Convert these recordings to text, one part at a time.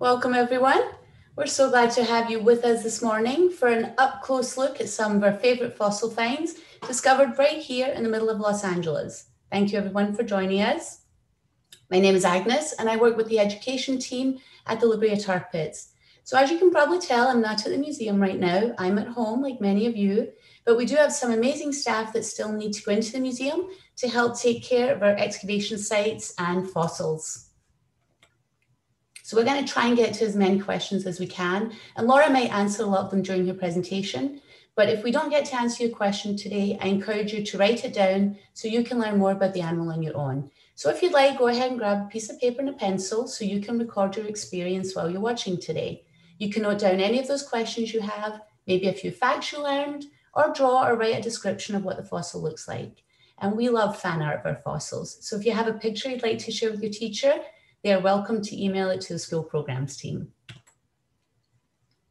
Welcome everyone. We're so glad to have you with us this morning for an up close look at some of our favourite fossil finds discovered right here in the middle of Los Angeles. Thank you everyone for joining us. My name is Agnes and I work with the education team at the La Tar Pits. So as you can probably tell, I'm not at the museum right now. I'm at home like many of you, but we do have some amazing staff that still need to go into the museum to help take care of our excavation sites and fossils. So we're going to try and get to as many questions as we can. And Laura might answer a lot of them during her presentation. But if we don't get to answer your question today, I encourage you to write it down so you can learn more about the animal on your own. So if you'd like, go ahead and grab a piece of paper and a pencil so you can record your experience while you're watching today. You can note down any of those questions you have, maybe a few facts you learned, or draw or write a description of what the fossil looks like. And we love fan art of our fossils. So if you have a picture you'd like to share with your teacher, they are welcome to email it to the school programs team.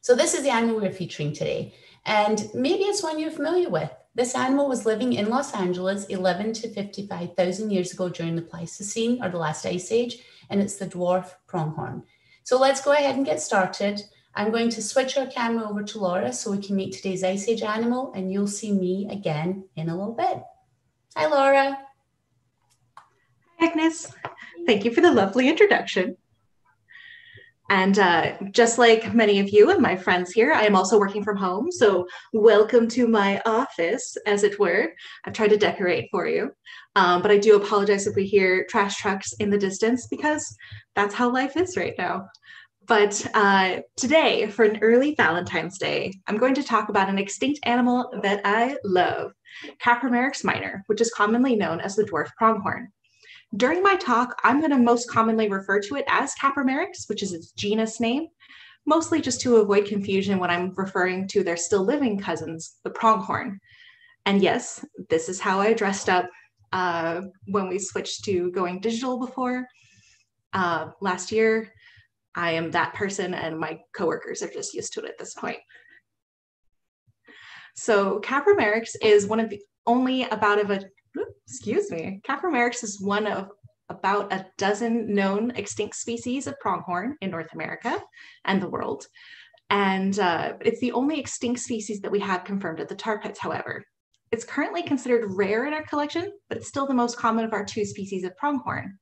So this is the animal we're featuring today. And maybe it's one you're familiar with. This animal was living in Los Angeles 11 to 55,000 years ago during the Pleistocene or the last ice age, and it's the dwarf pronghorn. So let's go ahead and get started. I'm going to switch our camera over to Laura so we can meet today's ice age animal, and you'll see me again in a little bit. Hi, Laura. Hi, Agnes. Thank you for the lovely introduction. And uh, just like many of you and my friends here, I am also working from home. So, welcome to my office, as it were. I've tried to decorate for you. Um, but I do apologize if we hear trash trucks in the distance because that's how life is right now. But uh, today, for an early Valentine's Day, I'm going to talk about an extinct animal that I love, Capromeryx minor, which is commonly known as the dwarf pronghorn. During my talk, I'm going to most commonly refer to it as Capromeryx, which is its genus name, mostly just to avoid confusion when I'm referring to their still living cousins, the pronghorn. And yes, this is how I dressed up uh, when we switched to going digital before. Uh, last year, I am that person, and my coworkers are just used to it at this point. So Capromeryx is one of the only about of a excuse me, Capromeryx is one of about a dozen known extinct species of pronghorn in North America and the world. And uh, it's the only extinct species that we have confirmed at the tar pits, however. It's currently considered rare in our collection, but it's still the most common of our two species of pronghorn.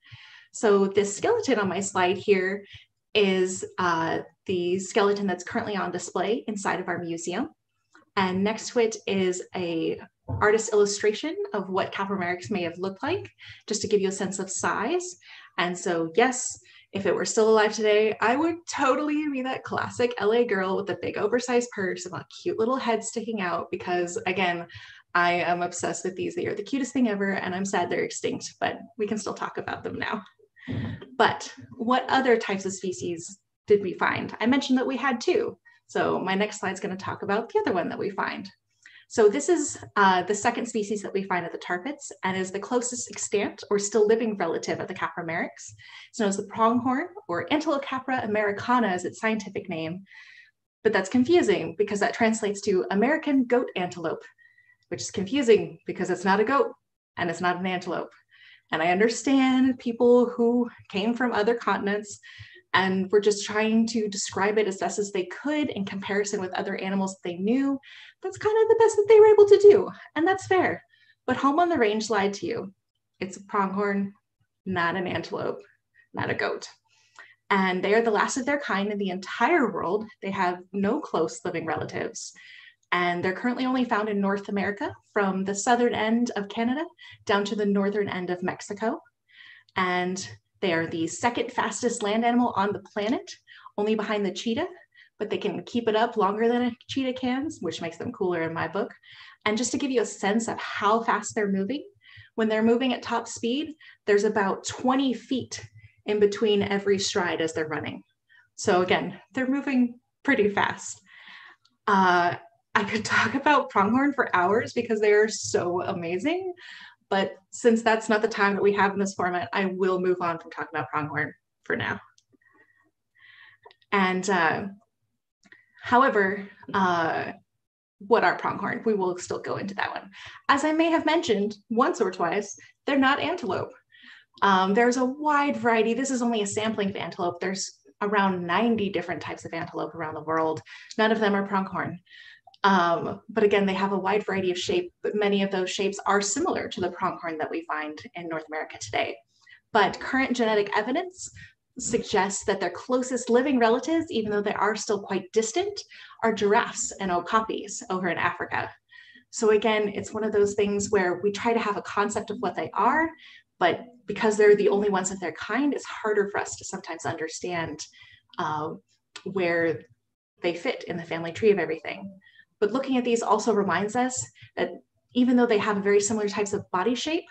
So this skeleton on my slide here is uh, the skeleton that's currently on display inside of our museum. And next to it is a artist illustration of what Capromeryx may have looked like, just to give you a sense of size. And so, yes, if it were still alive today, I would totally be that classic LA girl with the big oversized purse and a cute little head sticking out because, again, I am obsessed with these. They are the cutest thing ever, and I'm sad they're extinct, but we can still talk about them now. But what other types of species did we find? I mentioned that we had two. So my next slide is going to talk about the other one that we find. So this is uh, the second species that we find at the tar pits and is the closest extant or still living relative of the Capromeryx. It's known as the pronghorn or Antilocapra americana is its scientific name. But that's confusing because that translates to American goat antelope, which is confusing because it's not a goat and it's not an antelope. And I understand people who came from other continents and were just trying to describe it as best as they could in comparison with other animals they knew. That's kind of the best that they were able to do, and that's fair. But home on the range lied to you. It's a pronghorn, not an antelope, not a goat. And they are the last of their kind in the entire world. They have no close living relatives. And they're currently only found in North America from the southern end of Canada down to the northern end of Mexico. And they are the second fastest land animal on the planet, only behind the cheetah, but they can keep it up longer than a cheetah can, which makes them cooler in my book. And just to give you a sense of how fast they're moving, when they're moving at top speed, there's about 20 feet in between every stride as they're running. So again, they're moving pretty fast. Uh, I could talk about pronghorn for hours because they are so amazing. But since that's not the time that we have in this format, I will move on from talking about pronghorn for now. And uh, however, uh, what are pronghorn? We will still go into that one. As I may have mentioned once or twice, they're not antelope. Um, there's a wide variety. This is only a sampling of antelope. There's around 90 different types of antelope around the world. None of them are pronghorn. Um, but again, they have a wide variety of shape, but many of those shapes are similar to the pronghorn that we find in North America today. But current genetic evidence suggests that their closest living relatives, even though they are still quite distant, are giraffes and okapis over in Africa. So again, it's one of those things where we try to have a concept of what they are, but because they're the only ones of their kind, it's harder for us to sometimes understand uh, where they fit in the family tree of everything. But looking at these also reminds us that even though they have very similar types of body shape,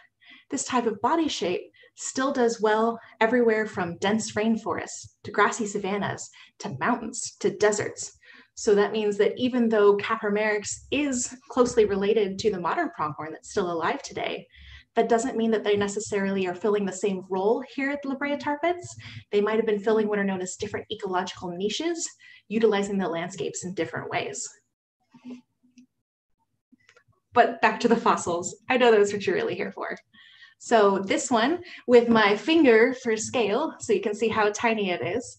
this type of body shape still does well everywhere from dense rainforests to grassy savannas to mountains to deserts. So that means that even though Capromeryx is closely related to the modern pronghorn that's still alive today, that doesn't mean that they necessarily are filling the same role here at La Brea Tar Pits. They might have been filling what are known as different ecological niches, utilizing the landscapes in different ways. But back to the fossils. I know that's what you're really here for. So this one with my finger for scale, so you can see how tiny it is,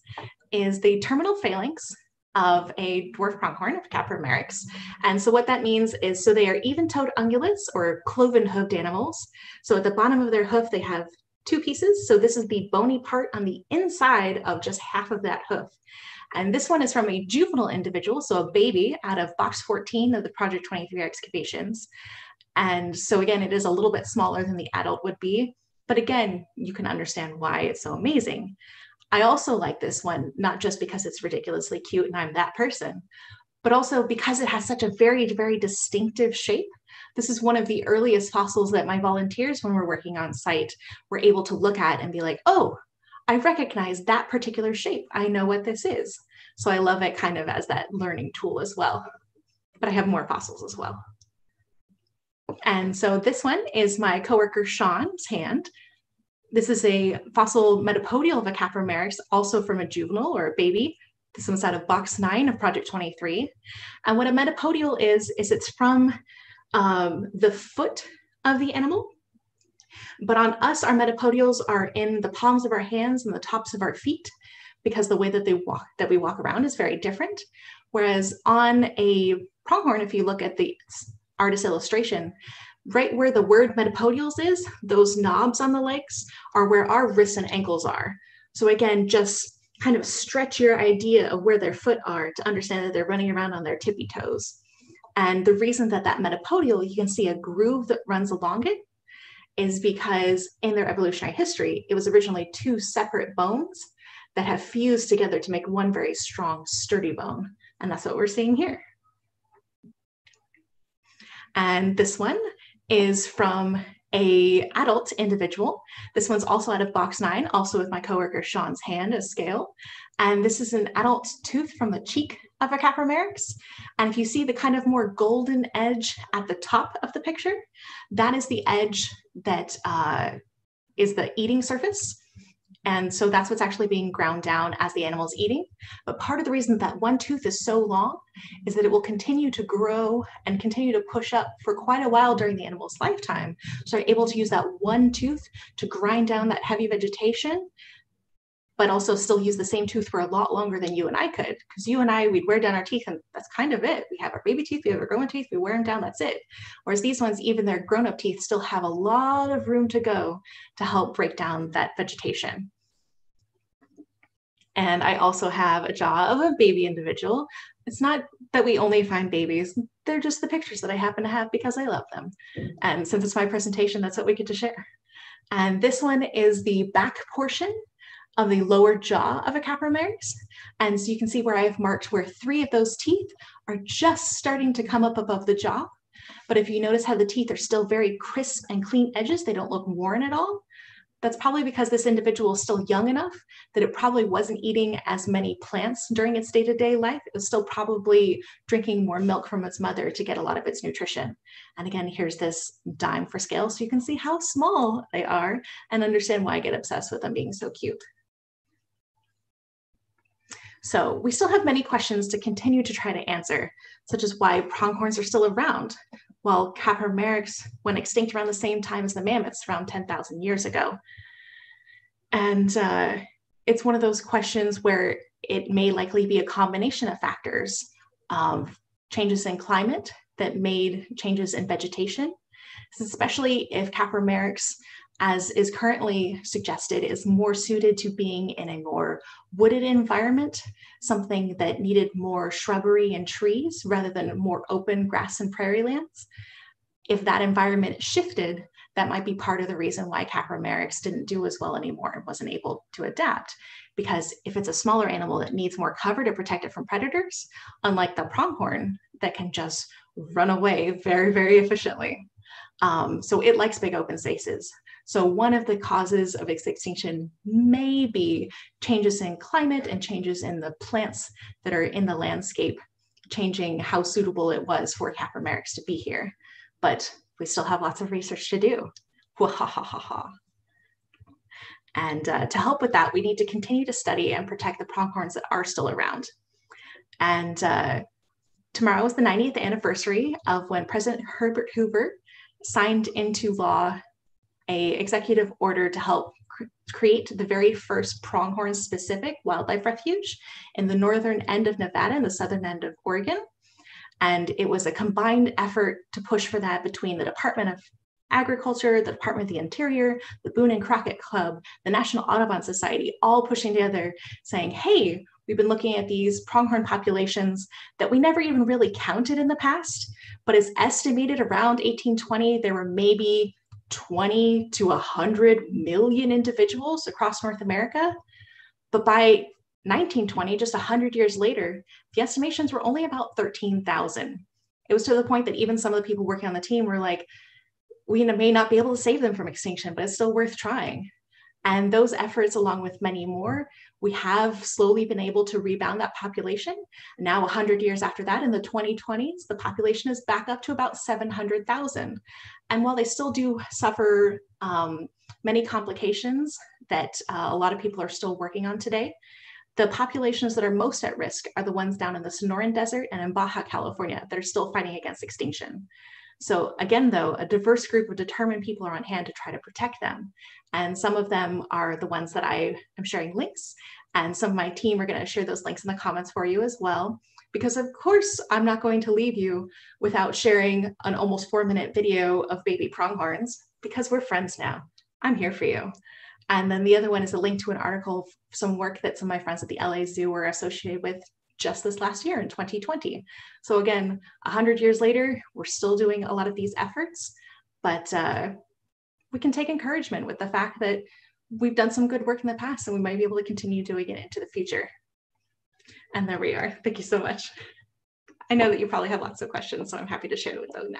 is the terminal phalanx of a dwarf pronghorn of Capromeryx. And so what that means is, so they are even-toed ungulates or cloven-hoofed animals. So at the bottom of their hoof, they have two pieces. So this is the bony part on the inside of just half of that hoof. And this one is from a juvenile individual, so a baby out of box 14 of the Project 23 excavations. And so again, it is a little bit smaller than the adult would be, but again, you can understand why it's so amazing. I also like this one, not just because it's ridiculously cute and I'm that person, but also because it has such a very, very distinctive shape. This is one of the earliest fossils that my volunteers, when we're working on site, were able to look at and be like, oh, I recognize that particular shape. I know what this is. So I love it kind of as that learning tool as well. But I have more fossils as well. And so this one is my coworker Sean's hand. This is a fossil metapodial of a Capromeryx, also from a juvenile or a baby. This one's out of box nine of Project 23. And what a metapodial is, is it's from um, the foot of the animal. But on us, our metapodials are in the palms of our hands and the tops of our feet because the way that they walk that we walk around is very different. Whereas on a pronghorn, if you look at the artist illustration, right where the word metapodials is, those knobs on the legs are where our wrists and ankles are. So again, just kind of stretch your idea of where their foot are to understand that they're running around on their tippy toes. And the reason that that metapodial, you can see a groove that runs along it, is because in their evolutionary history, it was originally two separate bones that have fused together to make one very strong, sturdy bone. And that's what we're seeing here. And this one is from a adult individual. This one's also out of box nine, also with my coworker Sean's hand as scale. And this is an adult tooth from the cheek of a Capromeryx. And if you see the kind of more golden edge at the top of the picture, that is the edge that uh, is the eating surface. And so that's what's actually being ground down as the animal's eating. But part of the reason that one tooth is so long is that it will continue to grow and continue to push up for quite a while during the animal's lifetime. So they're able to use that one tooth to grind down that heavy vegetation, but also still use the same tooth for a lot longer than you and I could. Because you and I, we'd wear down our teeth and that's kind of it. We have our baby teeth, we have our growing teeth, we wear them down, that's it. Whereas these ones, even their grown up teeth still have a lot of room to go to help break down that vegetation. And I also have a jaw of a baby individual. It's not that we only find babies, they're just the pictures that I happen to have because I love them. And since it's my presentation, that's what we get to share. And this one is the back portion of the lower jaw of a Capromeryx. And so you can see where I have marked where three of those teeth are just starting to come up above the jaw. But if you notice how the teeth are still very crisp and clean edges, they don't look worn at all. That's probably because this individual is still young enough that it probably wasn't eating as many plants during its day to day life. It was still probably drinking more milk from its mother to get a lot of its nutrition. And again, here's this dime for scale so you can see how small they are and understand why I get obsessed with them being so cute. So we still have many questions to continue to try to answer, such as why pronghorns are still around, while Capromeryx went extinct around the same time as the mammoths, around 10,000 years ago. And uh, it's one of those questions where it may likely be a combination of factors of changes in climate that made changes in vegetation, especially if Capromeryx, as is currently suggested, is more suited to being in a more wooded environment, something that needed more shrubbery and trees rather than more open grass and prairie lands. If that environment shifted, that might be part of the reason why Capromeryx didn't do as well anymore and wasn't able to adapt. Because if it's a smaller animal that needs more cover to protect it from predators, unlike the pronghorn that can just run away very, very efficiently. Um, so it likes big open spaces. So one of the causes of extinction may be changes in climate and changes in the plants that are in the landscape, changing how suitable it was for Capromeryx to be here. But we still have lots of research to do. And uh, to help with that, we need to continue to study and protect the pronghorns that are still around. And uh, tomorrow is the 90th anniversary of when President Herbert Hoover signed into law a executive order to help cr- create the very first pronghorn specific wildlife refuge in the northern end of Nevada and the southern end of Oregon. And it was a combined effort to push for that between the Department of Agriculture, the Department of the Interior, the Boone and Crockett Club, the National Audubon Society, all pushing together saying, hey, we've been looking at these pronghorn populations that we never even really counted in the past, but it's estimated around 1820 there were maybe 20 to 100 million individuals across North America. But by 1920, just 100 years later, the estimations were only about 13,000. It was to the point that even some of the people working on the team were like, we may not be able to save them from extinction, but it's still worth trying. And those efforts, along with many more, we have slowly been able to rebound that population. Now, 100 years after that, in the 2020s, the population is back up to about 700,000. And while they still do suffer um, many complications that uh, a lot of people are still working on today, the populations that are most at risk are the ones down in the Sonoran Desert and in Baja California that are still fighting against extinction. So again, though, a diverse group of determined people are on hand to try to protect them. And some of them are the ones that I am sharing links. And some of my team are going to share those links in the comments for you as well. Because of course, I'm not going to leave you without sharing an almost four minute video of baby pronghorns because we're friends now. I'm here for you. And then the other one is a link to an article, some work that some of my friends at the LA Zoo were associated with just this last year in 2020. So again, 100 years later, we're still doing a lot of these efforts, but uh, we can take encouragement with the fact that we've done some good work in the past and we might be able to continue doing it into the future. And there we are. Thank you so much. I know that you probably have lots of questions, so I'm happy to share with those now.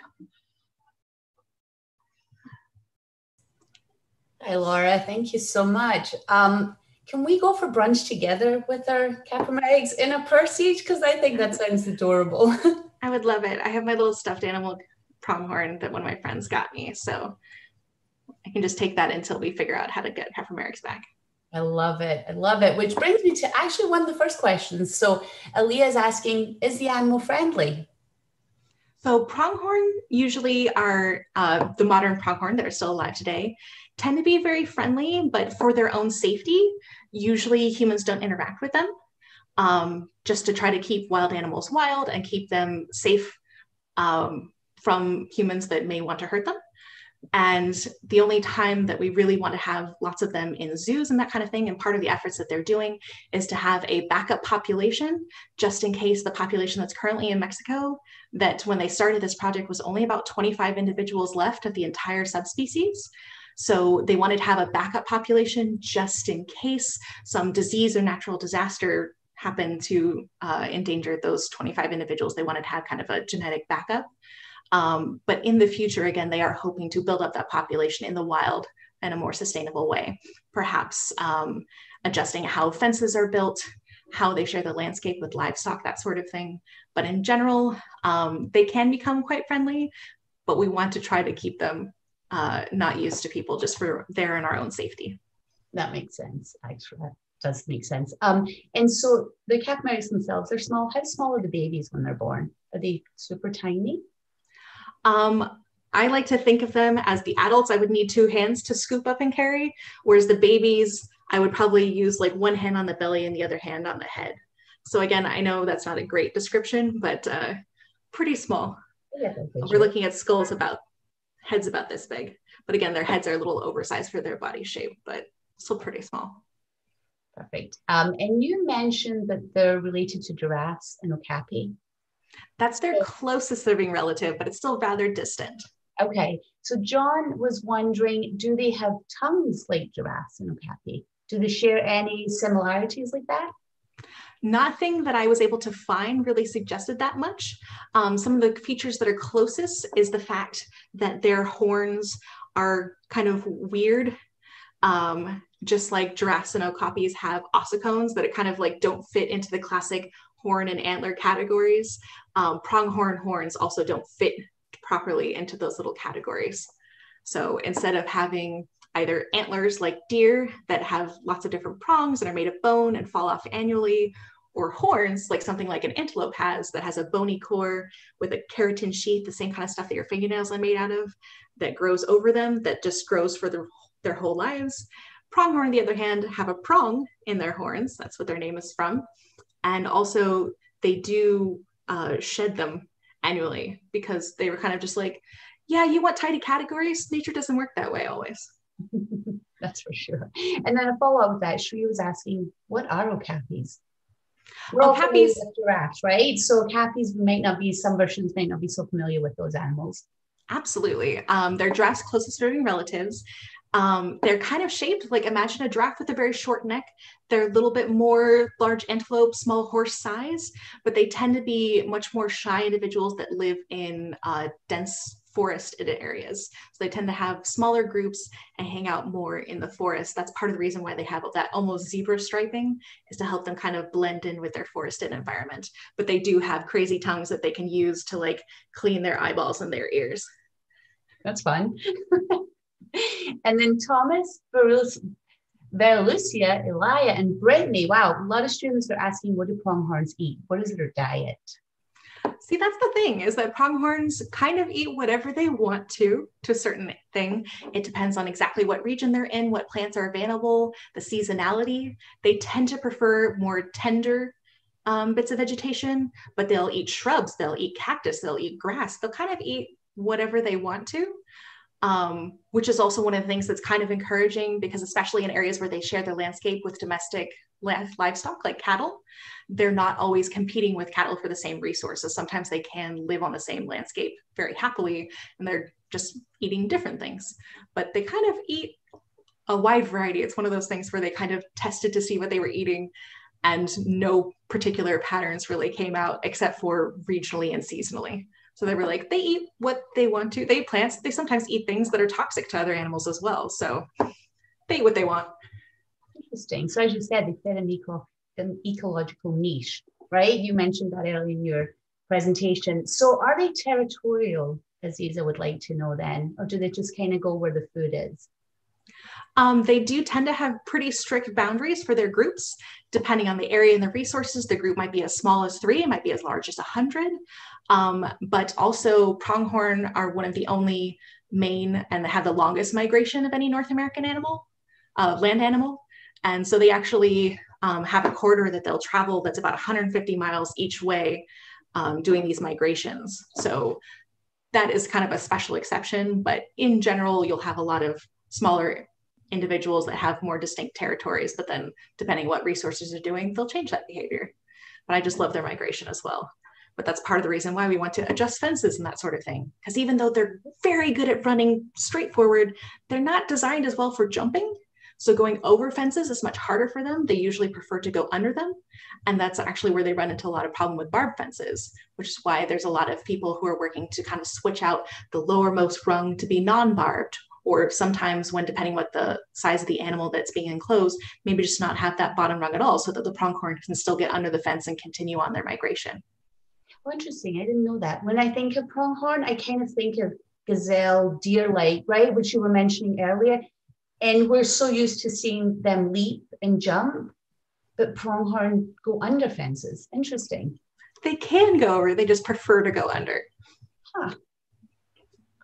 Hi, Laura. Thank you so much. Um, can we go for brunch together with our Capromeryx in a purse each? Because I think that sounds adorable. I would love it. I have my little stuffed animal pronghorn that one of my friends got me. So I can just take that until we figure out how to get Capromeryx back. I love it. I love it. Which brings me to actually one of the first questions. So Aaliyah is asking, is the animal friendly? So pronghorn usually are uh, the modern pronghorn that are still alive today tend to be very friendly, but for their own safety, usually humans don't interact with them um, just to try to keep wild animals wild and keep them safe um, from humans that may want to hurt them. And the only time that we really want to have lots of them in zoos and that kind of thing, and part of the efforts that they're doing is to have a backup population just in case the population that's currently in Mexico, that when they started this project was only about 25 individuals left of the entire subspecies. So they wanted to have a backup population just in case some disease or natural disaster happened to uh, endanger those 25 individuals. They wanted to have kind of a genetic backup. Um, but in the future, again, they are hoping to build up that population in the wild in a more sustainable way, perhaps um, adjusting how fences are built, how they share the landscape with livestock, that sort of thing. But in general, um, they can become quite friendly, but we want to try to keep them uh, not used to people just for their and our own safety. That makes sense. Actually, that does make sense. Um, and so the Capromeryx themselves are small. How small are the babies when they're born? Are they super tiny? Um, I like to think of them as the adults I would need two hands to scoop up and carry, whereas the babies I would probably use like one hand on the belly and the other hand on the head. So again, I know that's not a great description, but uh, pretty small. We're looking at skulls about heads about this big, but again, their heads are a little oversized for their body shape, but still pretty small. Perfect. Um, and you mentioned that they're related to giraffes and okapi. That's their closest living relative, but it's still rather distant. Okay. So John was wondering, do they have tongues like giraffes and okapi? Do they share any similarities like that? Nothing that I was able to find really suggested that much. Um, some of the features that are closest is the fact that their horns are kind of weird. Um, just like and okapis have ossicones that it kind of like don't fit into the classic horn and antler categories. Um, pronghorn horns also don't fit properly into those little categories. So instead of having either antlers like deer that have lots of different prongs and are made of bone and fall off annually, or horns like something like an antelope has that has a bony core with a keratin sheath, the same kind of stuff that your fingernails are made out of, that grows over them, that just grows for their, their whole lives. Pronghorn, on the other hand, have a prong in their horns. That's what their name is from. And also, they do uh, shed them annually because they were kind of just like, yeah, you want tidy categories? Nature doesn't work that way always. That's for sure. And then a follow up with that, Shri was asking, what are okapis? We're all okapis, giraffes, right? So okapis might not be, some versions might not be so familiar with those animals. Absolutely. Um, they're giraffes' closest living relatives. Um, they're kind of shaped like imagine a giraffe with a very short neck. They're a little bit more large antelope, small horse size, but they tend to be much more shy individuals that live in uh, dense forested areas. So they tend to have smaller groups and hang out more in the forest. That's part of the reason why they have that almost zebra striping is to help them kind of blend in with their forested environment. But they do have crazy tongues that they can use to like clean their eyeballs and their ears. That's fun. and then Thomas, Velucia, Elia, and Brittany. Wow, a lot of students are asking, what do pronghorns eat? What is their diet? See, that's the thing is that pronghorns kind of eat whatever they want to, to a certain thing. It depends on exactly what region they're in, what plants are available, the seasonality. They tend to prefer more tender um, bits of vegetation, but they'll eat shrubs, they'll eat cactus, they'll eat grass, they'll kind of eat whatever they want to um, which is also one of the things that's kind of encouraging because especially in areas where they share their landscape with domestic livestock like cattle they're not always competing with cattle for the same resources. Sometimes they can live on the same landscape very happily and they're just eating different things but they kind of eat a wide variety. It's one of those things where they kind of tested to see what they were eating and no particular patterns really came out except for regionally and seasonally so they were like, they eat what they want to. They eat plants. They sometimes eat things that are toxic to other animals as well. So they eat what they want. Interesting. So as you said, they fit an, eco, an ecological niche, right? You mentioned that earlier in your presentation. So are they territorial, Aziza would like to know then, or do they just kind of go where the food is? Um, they do tend to have pretty strict boundaries for their groups. Depending on the area and the resources, the group might be as small as three, it might be as large as 100. Um, but also, pronghorn are one of the only main and have the longest migration of any North American animal, uh, land animal. And so they actually um, have a corridor that they'll travel that's about 150 miles each way um, doing these migrations. So that is kind of a special exception, but in general, you'll have a lot of smaller individuals that have more distinct territories, but then depending what resources are doing, they'll change that behavior. But I just love their migration as well. But that's part of the reason why we want to adjust fences and that sort of thing. Because even though they're very good at running straight forward, they're not designed as well for jumping. So going over fences is much harder for them. They usually prefer to go under them. And that's actually where they run into a lot of problem with barbed fences, which is why there's a lot of people who are working to kind of switch out the lowermost rung to be non-barbed or sometimes when depending what the size of the animal that's being enclosed, maybe just not have that bottom rung at all so that the pronghorn can still get under the fence and continue on their migration. Oh, interesting. I didn't know that. When I think of pronghorn, I kind of think of gazelle, deer-like, right, which you were mentioning earlier. And we're so used to seeing them leap and jump, but pronghorn go under fences. Interesting. They can go over, they just prefer to go under. Huh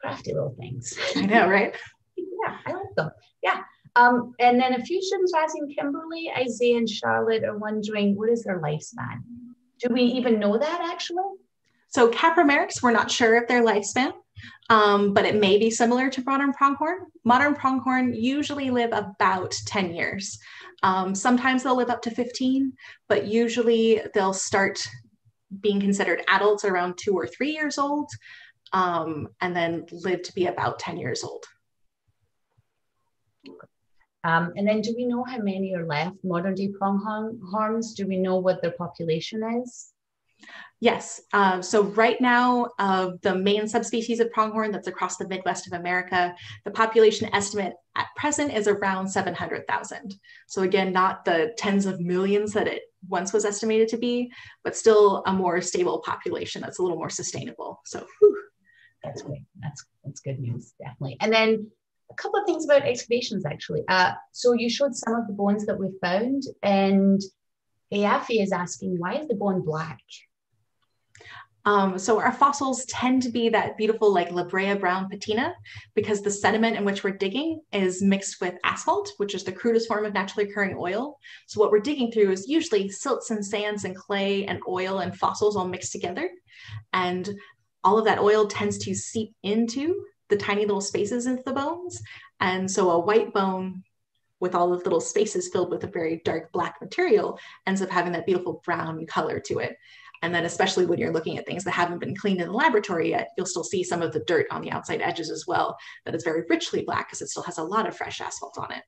crafty little things. I know, right? yeah, I like them. Yeah. Um, and then a few students asking Kimberly, Isaiah, and Charlotte are wondering what is their lifespan? Do we even know that actually? So Capromeryx, we're not sure of their lifespan, um, but it may be similar to modern pronghorn. Modern pronghorn usually live about 10 years. Um, sometimes they'll live up to 15, but usually they'll start being considered adults around two or three years old, um, and then live to be about 10 years old. Um, and then do we know how many are left, modern day pronghorns? Do we know what their population is? Yes. Uh, so right now, uh, the main subspecies of pronghorn that's across the Midwest of America, the population estimate at present is around 700,000. So again, not the tens of millions that it once was estimated to be, but still a more stable population that's a little more sustainable. So. That's great. That's that's good news, definitely. And then a couple of things about excavations, actually. Uh, so you showed some of the bones that we found, and Ayafi is asking, why is the bone black? Um, so our fossils tend to be that beautiful like La Brea brown patina because the sediment in which we're digging is mixed with asphalt, which is the crudest form of naturally occurring oil. So what we're digging through is usually silts and sands and clay and oil and fossils all mixed together. And all of that oil tends to seep into the tiny little spaces into the bones. And so a white bone with all the little spaces filled with a very dark black material ends up having that beautiful brown color to it. And then, especially when you're looking at things that haven't been cleaned in the laboratory yet, you'll still see some of the dirt on the outside edges as well, that is very richly black because it still has a lot of fresh asphalt on it.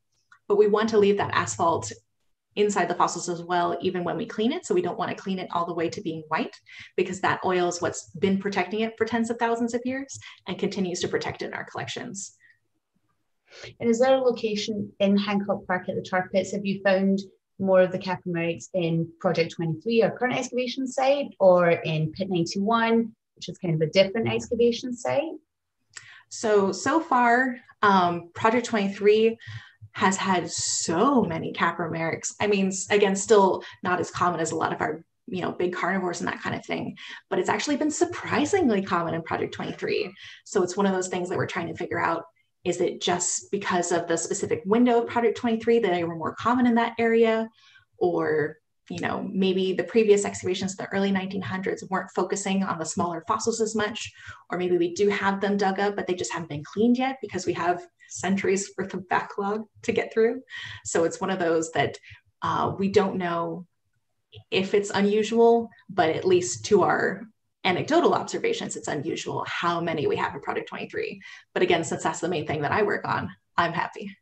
But we want to leave that asphalt inside the fossils as well, even when we clean it. So we don't want to clean it all the way to being white because that oil is what's been protecting it for tens of thousands of years and continues to protect it in our collections. And is there a location in Hancock Park at the tar pits? Have you found more of the Capromeryx in Project 23, our current excavation site, or in Pit 91, which is kind of a different excavation site? So, so far, um, Project 23 has had so many Capromeryx. I mean, again, still not as common as a lot of our you know big carnivores and that kind of thing but it's actually been surprisingly common in project 23 so it's one of those things that we're trying to figure out is it just because of the specific window of Project 23 that they were more common in that area? Or, you know, maybe the previous excavations in the early 1900s weren't focusing on the smaller fossils as much, or maybe we do have them dug up, but they just haven't been cleaned yet because we have centuries worth of backlog to get through. So it's one of those that uh, we don't know if it's unusual, but at least to our anecdotal observations, it's unusual how many we have in Project 23. But again, since that's the main thing that I work on, I'm happy.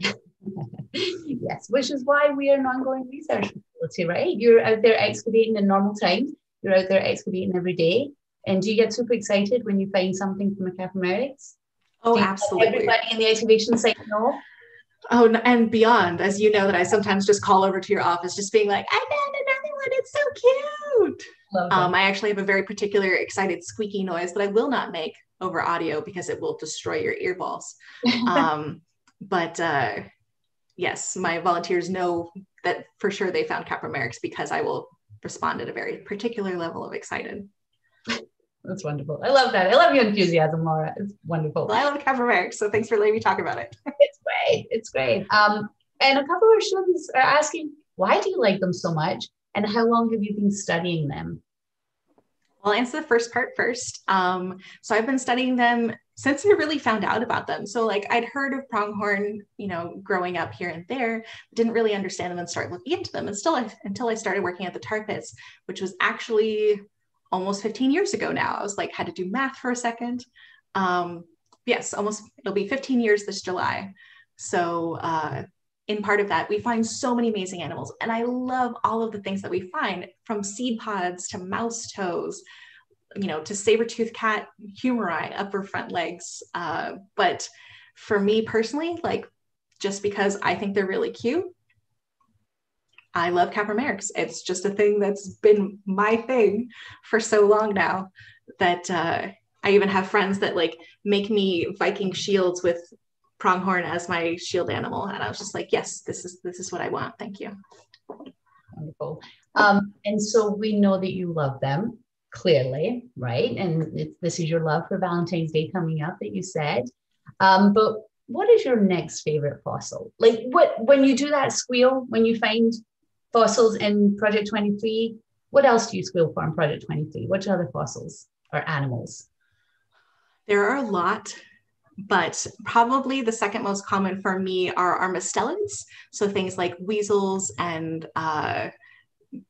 yes, which is why we are an ongoing research facility, right? You're out there excavating in normal times, you're out there excavating every day. And do you get super excited when you find something from a Capromeryx? Oh, absolutely. Everybody in the excavation site know? Oh, and beyond, as you know, that I sometimes just call over to your office, just being like, I found another one. It's so cute. Um, I actually have a very particular excited squeaky noise that I will not make over audio because it will destroy your earballs. um, but uh, yes, my volunteers know that for sure they found Capromeryx because I will respond at a very particular level of excited. That's wonderful. I love that. I love your enthusiasm, Laura. It's wonderful. Well, I love Capromeryx, so thanks for letting me talk about it. it's great. It's great. Um, and a couple of students are asking, why do you like them so much? And how long have you been studying them? I'll answer the first part first. Um, so I've been studying them since I really found out about them. So like I'd heard of pronghorn, you know, growing up here and there, didn't really understand them and start looking into them. And still until I started working at the tar pits, which was actually almost 15 years ago now. I was like, had to do math for a second. Um, yes, almost it'll be 15 years this July. So uh, in part of that, we find so many amazing animals. And I love all of the things that we find from seed pods to mouse toes, you know, to saber-toothed cat humeri, upper front legs. Uh, but for me personally, like just because I think they're really cute, I love Capromeryx. It's just a thing that's been my thing for so long now that uh, I even have friends that like make me Viking shields with pronghorn as my shield animal. And i was just like yes this is this is what i want. Thank you. Wonderful. Um, and so we know that you love them clearly right? And this is your love for valentine's day coming up that you said. Um, but what is your next favorite fossil? Like what when you do that squeal when you find fossils in Project 23, what else do you squeal for in Project 23? Which other fossils or animals? There are a lot, but probably the second most common for me are mustelids. So things like weasels and uh,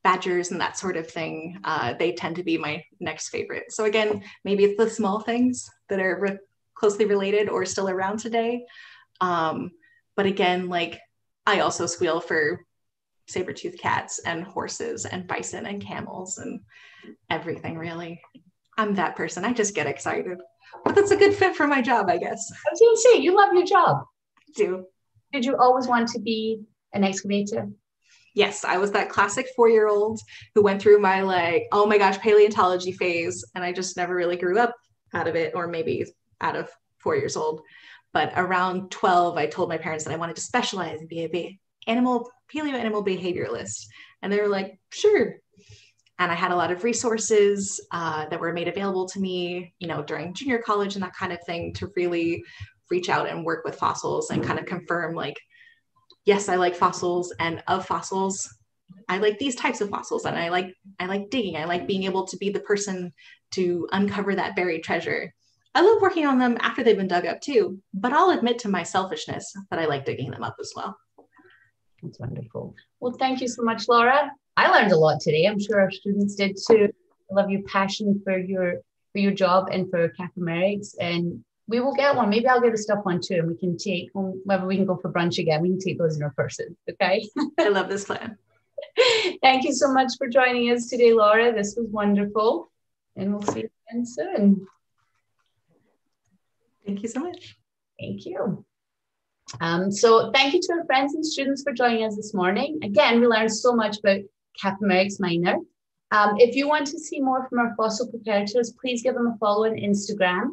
badgers and that sort of thing, uh, they tend to be my next favorite. So again, maybe it's the small things that are re- closely related or still around today. Um, but again, like I also squeal for saber-toothed cats and horses and bison and camels and everything really. I'm that person. I just get excited. But that's a good fit for my job, I guess. I was gonna say you love your job. I do. Did you always want to be an excavator? Yes, I was that classic four-year-old who went through my like, oh my gosh, paleontology phase, and I just never really grew up out of it, or maybe out of four years old. But around 12, I told my parents that I wanted to specialize and be a animal paleo animal behavioralist. And they were like, sure. And I had a lot of resources uh, that were made available to me, you know, during junior college and that kind of thing to really reach out and work with fossils and kind of confirm like, yes, I like fossils and of fossils, I like these types of fossils and I like I like digging. I like being able to be the person to uncover that buried treasure. I love working on them after they've been dug up too, but I'll admit to my selfishness that I like digging them up as well. That's wonderful. Well, thank you so much, Laura. I learned a lot today. I'm sure our students did too. I love your passion for your for your job and for Capromeryx. And we will get one. Maybe I'll get a stuff one too, and we can take um, whenever we can go for brunch again. We can take those in our purses. Okay. I love this plan. Thank you so much for joining us today, Laura. This was wonderful, and we'll see you again soon. Thank you so much. Thank you. Um, so thank you to our friends and students for joining us this morning. Again, we learned so much about Capromeryx minor. Um, if you want to see more from our fossil preparators, please give them a follow on Instagram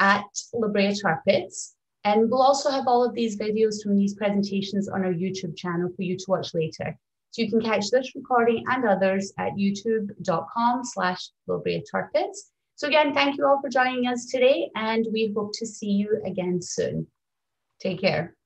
at La Brea Tar Pits. And we'll also have all of these videos from these presentations on our YouTube channel for you to watch later. So you can catch this recording and others at youtube.com slash. So again, thank you all for joining us today and we hope to see you again soon. Take care.